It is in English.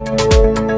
you.